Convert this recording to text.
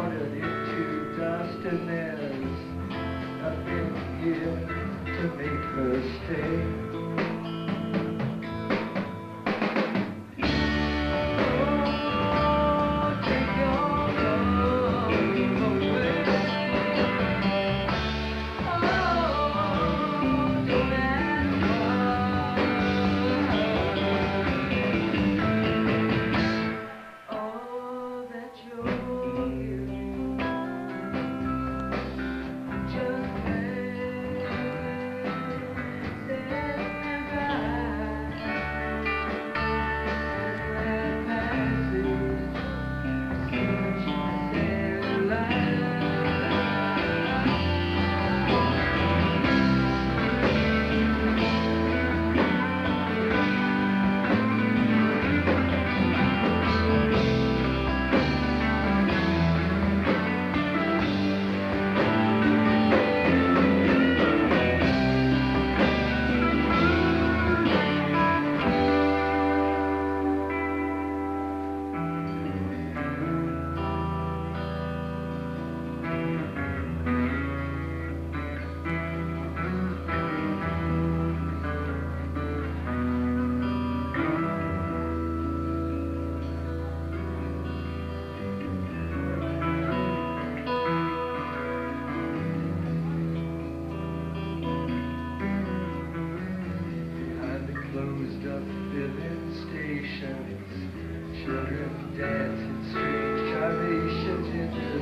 powdered into dust and there's nothing here to make her stay. Dust up filling children dancing, strange gyrations